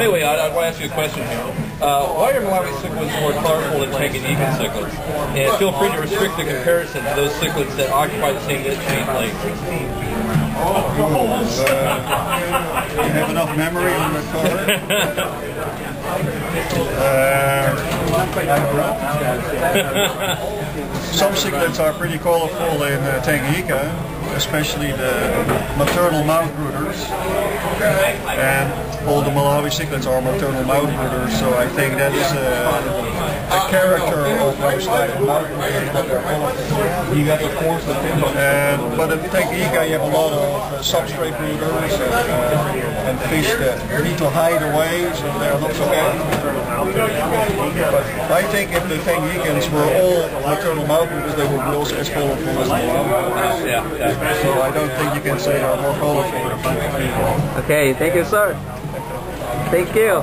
Anyway, I, I want to ask you a question here. Uh, why are Malawi cichlids more colorful than Tanganyika cichlids? And feel free to restrict the comparison to those cichlids that occupy the same chain length. Uh, you have enough memory on the card? uh, some cichlids are pretty colorful in uh, Tanganyika, especially the maternal mouth brooders. And all the Malawi cichlids are maternal mouth brooders, so I think that is a, a character of those force of And, but in Tanganyika you have a lot of uh, substrate breeders and, uh, and fish that need to hide away, so they're not so active. But I think if the Tanganyikans were all maternal mouth brooders, they would be also as colorful as the Malawi. Yeah, yeah. So I don't think you can say they're more colorful. Okay, thank you, sir. Thank you.